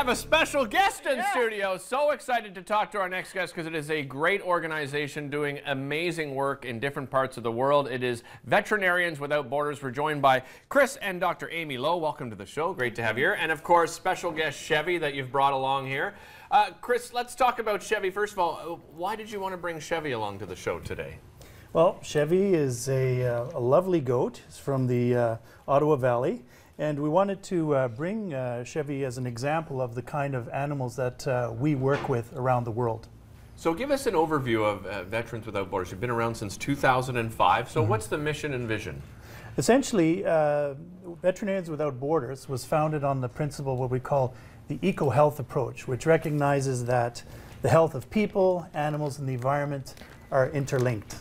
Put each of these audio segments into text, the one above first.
have a special guest in studio. So excited to talk to our next guest because it is a great organization doing amazing work in different parts of the world. It is Veterinarians Without Borders. We're joined by Chris and Dr. Amy Lowe. Welcome to the show. Great to have you here. And of course, special guest Chevy that you've brought along here. Uh, Chris, let's talk about Chevy. First of all, uh, why did you want to bring Chevy along to the show today? Well, Chevy is a, uh, a lovely goat. It's from the uh, Ottawa Valley. And we wanted to uh, bring uh, Chevy as an example of the kind of animals that uh, we work with around the world. So give us an overview of uh, Veterans Without Borders. You've been around since 2005. So what's the mission and vision? Essentially, uh, Veterinarians Without Borders was founded on the principle what we call the eco-health approach, which recognizes that the health of people, animals, and the environment are interlinked.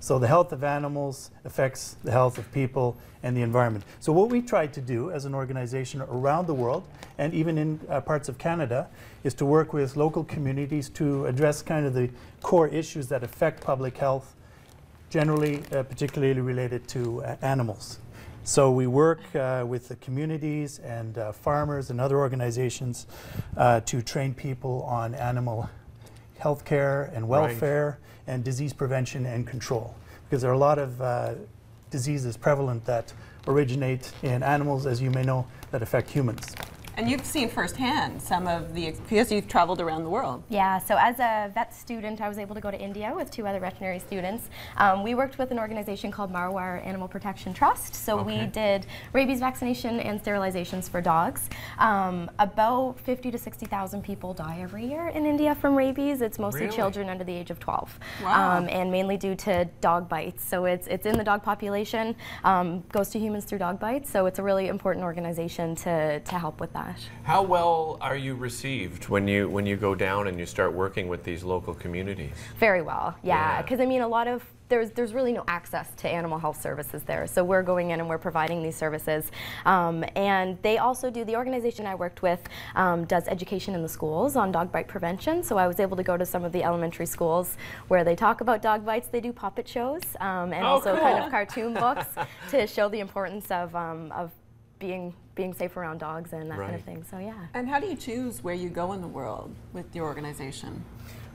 So the health of animals affects the health of people and the environment. So what we try to do as an organization around the world and even in uh, parts of Canada is to work with local communities to address kind of the core issues that affect public health, generally uh, particularly related to uh, animals. So we work uh, with the communities and uh, farmers and other organizations uh, to train people on animal health care and Right. welfare and disease prevention and control. Because there are a lot of uh, diseases prevalent that originate in animals, as you may know, that affect humans. And you've seen firsthand some of the, because you've traveled around the world. Yeah, so as a vet student, I was able to go to India with two other veterinary students. Um, we worked with an organization called Marwar Animal Protection Trust. So Okay. we did rabies vaccination and sterilizations for dogs. Um, about 50 to 60,000 people die every year in India from rabies. It's mostly Really? children under the age of 12, Wow. um, and mainly due to dog bites. So it's it's in the dog population, um, goes to humans through dog bites. So it's a really important organization to to help with that. How well are you received when you when you go down and you start working with these local communities? Very well, yeah. Yeah. Because I mean, a lot of there's there's really no access to animal health services there. So we're going in and we're providing these services, um, and they also do. The organization I worked with um, does education in the schools on dog bite prevention. So I was able to go to some of the elementary schools where they talk about dog bites. They do puppet shows um, and Oh, also kind of cartoon books to show the importance of um, of being being safe around dogs and that kind of thing. So yeah. And how do you choose where you go in the world with your organization?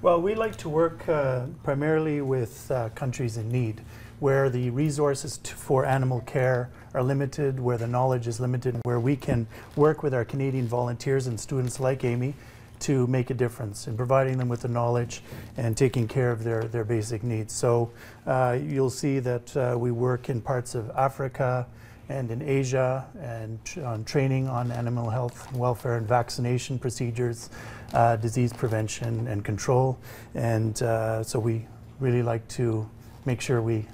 Well, we like to work uh, primarily with uh, countries in need, where the resources t- for animal care are limited, where the knowledge is limited, where we can work with our Canadian volunteers and students like Amy to make a difference in providing them with the knowledge and taking care of their, their basic needs. So uh, you'll see that uh, we work in parts of Africa and in Asia and on training on animal health and welfare and vaccination procedures, uh, disease prevention and control. And uh, so we really like to make sure we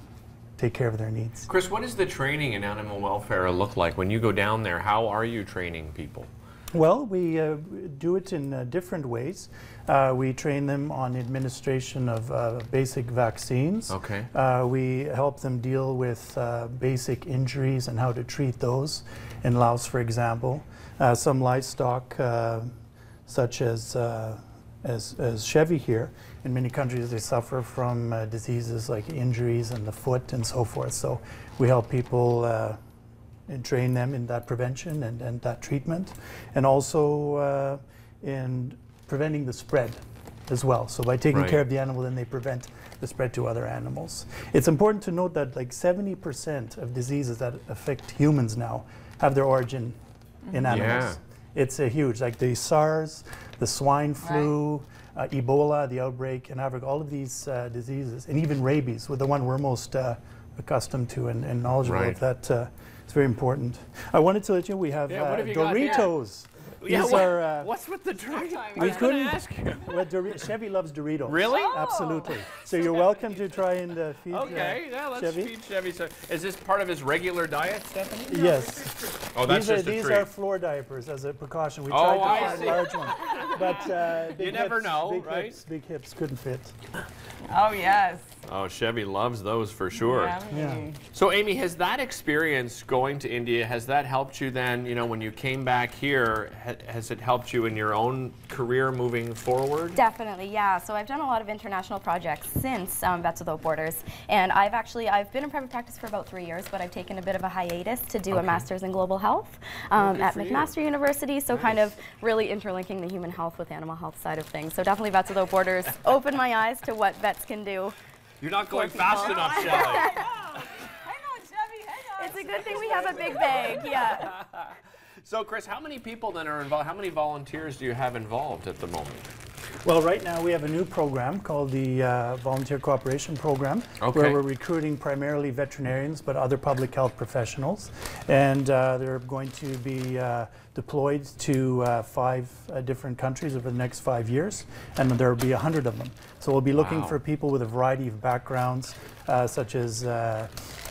take care of their needs. Chris, what does the training in animal welfare look like when you go down there? How are you training people? Well, we uh, do it in uh, different ways. Uh, we train them on administration of uh, basic vaccines. Okay. Uh, we help them deal with uh, basic injuries and how to treat those in Laos, for example. Uh, some livestock, uh, such as, uh, as, as Chevy here, in many countries they suffer from uh, diseases like injuries in the foot and so forth. So we help people uh, and train them in that prevention and, and that treatment, and also uh, in preventing the spread as well. So by taking Right. care of the animal, then they prevent the spread to other animals. It's important to note that like 70% of diseases that affect humans now have their origin in animals. It's a huge, like the SARS, the swine flu, uh, Ebola, the outbreak in Africa, all of these uh, diseases, and even rabies, with the one we're most uh, accustomed to and, and knowledgeable Right. of. That uh, it's very important. I wanted to let you know we have Yeah, uh, have you? Doritos. Yeah, These what- are. Uh, what's with the training? I We was going to couldn't- ask you. well, Dori- Chevy loves Doritos. Really? Absolutely. So you're welcome to try and uh, feed. uh, Okay, yeah, let's Chevy. feed Chevy. So, is this part of his regular diet, Stephanie? Yes. Oh, that's these are, just a these treat. are floor diapers as a precaution. We Oh, tried to I find see. large ones, but uh, big never hips, know, big right? Hips, big hips couldn't fit. Oh, yes. Oh, Chevy loves those for sure. Yeah. So, Amy, has that experience going to India has that helped you then? You know, when you came back here, ha- has it helped you in your own career moving forward? Definitely, yeah. So I've done a lot of international projects since um, Vets Without Borders, and I've actually I've been in private practice for about three years, but I've taken a bit of a hiatus to do Okay. a master's in global health um, good at for you. McMaster University. So kind of really interlinking the human health with animal health side of things. So definitely Vets Without Borders opened my eyes to what vets can do. You're not going people. fast enough, Shelley. Hang on, Chevy, hang on. It's a good thing we have a big bag, yeah. So, Chris, how many people then are involved? How many volunteers do you have involved at the moment? Well, right now we have a new program called the uh, Volunteer Cooperation Program, Okay. where we're recruiting primarily veterinarians, but other public health professionals, and uh, they're going to be uh, deployed to uh, five uh, different countries over the next five years, and there will be a hundred of them. So we'll be looking Wow. for people with a variety of backgrounds, uh, such as.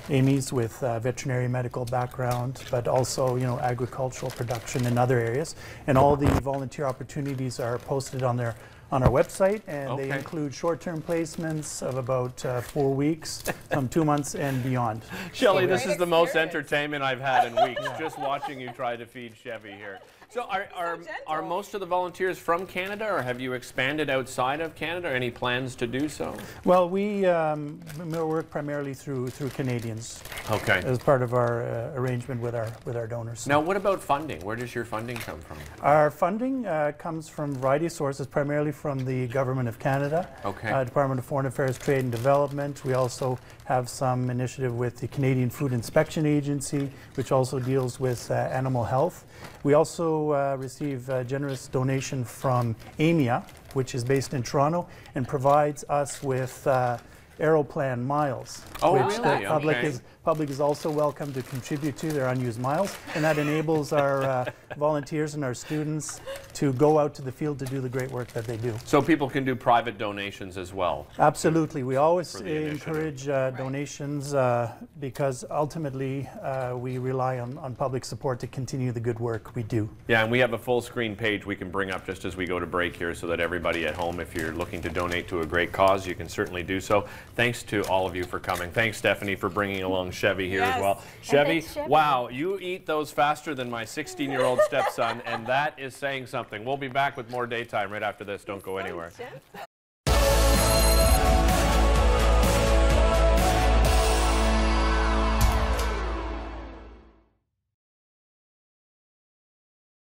Amy's with uh, veterinary medical background, but also you know agricultural production in other areas. And all the volunteer opportunities are posted on their on our website, and they include short-term placements of about uh, four weeks, some two months, and beyond. Shelley, Great this is the most entertainment I've had in weeks, just watching you try to feed Chevy here. So, are, are, gentle. are most of the volunteers from Canada, or have you expanded outside of Canada? Or any plans to do so? Well, we um, work primarily through through Canadians Okay. as part of our uh, arrangement with our with our donors. Now, what about funding? Where does your funding come from? Our funding uh, comes from a variety of sources, primarily from the Government of Canada, Okay. uh, Department of Foreign Affairs, Trade and Development. We also have some initiative with the Canadian Food Inspection Agency, which also deals with uh, animal health. We also uh, receive a generous donation from Aimia, which is based in Toronto, and provides us with uh, Aeroplan miles, Oh, which really? the public Okay. is public is also welcome to contribute to their unused miles, and that enables our uh, volunteers and our students to go out to the field to do the great work that they do. So, people can do private donations as well. Absolutely. We always For the initiative. encourage uh, donations uh, because ultimately uh, we rely on, on public support to continue the good work we do. Yeah, and we have a full screen page we can bring up just as we go to break here so that everybody at home, if you're looking to donate to a great cause, you can certainly do so. Thanks to all of you for coming. Thanks, Stephanie, for bringing along Chevy here as well. Chevy, Chevy. wow, you eat those faster than my 16 year old stepson, and that is saying something. We'll be back with more daytime right after this. Don't go anywhere.